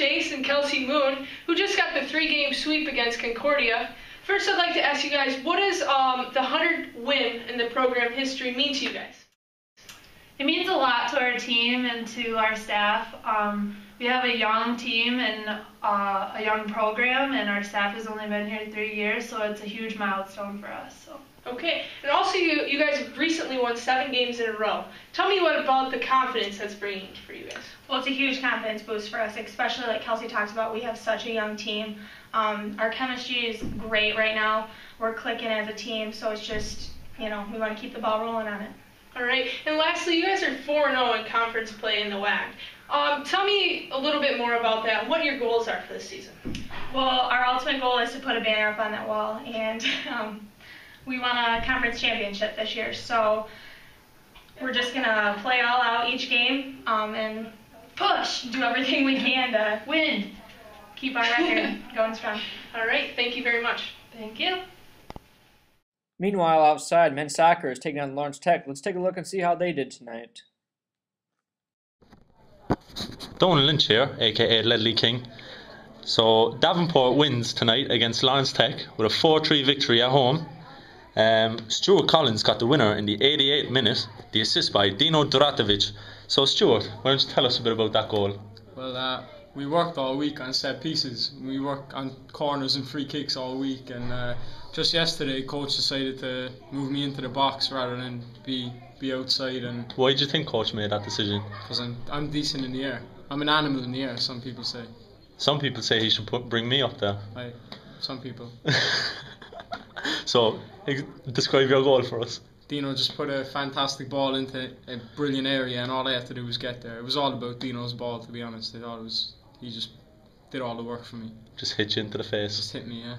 Chase and Kelsey Moon, who just got the three-game sweep against Concordia. First, I'd like to ask you guys, what does um, the 100 win in the program history mean to you guys? It means a lot to our team and to our staff. Um, we have a young team and uh, a young program, and our staff has only been here three years, so it's a huge milestone for us. So. Okay, and also you, you guys have recently won seven games in a row. Tell me what about the confidence that's bringing for you guys. Well, it's a huge confidence boost for us, especially like Kelsey talked about. We have such a young team. Um, our chemistry is great right now. We're clicking as a team, so it's just you know we want to keep the ball rolling on it. All right, and lastly, you guys are 4 0 in conference play in the WHAC. Um, tell me a little bit more about that. What your goals are for the season? Well, our ultimate goal is to put a banner up on that wall, and um, we won a conference championship this year. So we're just gonna play all out each game um, and push, do everything we can to win, keep our record going strong. All right, thank you very much. Thank you. Meanwhile, outside, men's soccer is taking on Lawrence Tech. Let's take a look and see how they did tonight. Don Lynch here, aka Ledley King. So Davenport wins tonight against Lawrence Tech with a 4-3 victory at home. Um, Stuart Collins got the winner in the 88th minute, the assist by Dino Duratovic. So Stuart, why don't you tell us a bit about that goal? Well, uh, we worked all week on set pieces. We worked on corners and free kicks all week, and uh, just yesterday, coach decided to move me into the box rather than be be outside. And why did you think coach made that decision? Because I'm I'm decent in the air. I'm an animal in the air. Some people say. Some people say he should put bring me up there. I, some people. so, describe your goal for us. Dino just put a fantastic ball into a brilliant area, and all I had to do was get there. It was all about Dino's ball, to be honest. I thought it was he just did all the work for me. Just hit you into the face. Just hit me, yeah.